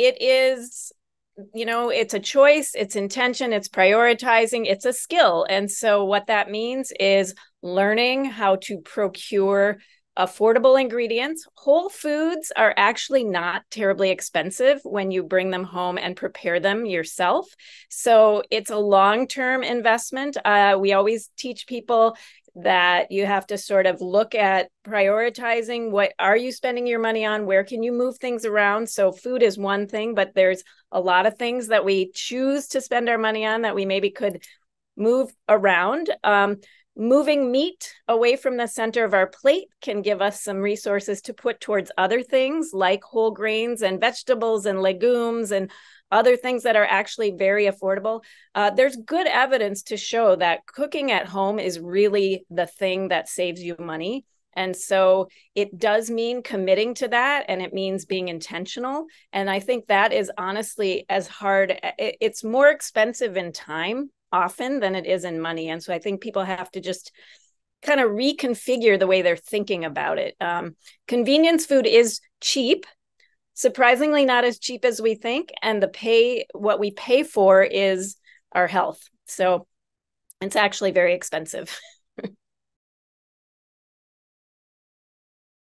it is you know it's a choice it's intention it's prioritizing it's a skill. And so what that means is learning how to procure affordable ingredients. Whole foods are actually not terribly expensive when you bring them home and prepare them yourself. So it's a long term investment. Uh, we always teach people that you have to sort of look at prioritizing what are you spending your money on where can you move things around so food is one thing but there's a lot of things that we choose to spend our money on that we maybe could move around um, moving meat away from the center of our plate can give us some resources to put towards other things like whole grains and vegetables and legumes and other things that are actually very affordable. Uh, there's good evidence to show that cooking at home is really the thing that saves you money. And so it does mean committing to that and it means being intentional. And I think that is honestly as hard, it's more expensive in time often than it is in money. And so I think people have to just kind of reconfigure the way they're thinking about it. Um, convenience food is cheap, surprisingly not as cheap as we think, and the pay what we pay for is our health. So it's actually very expensive.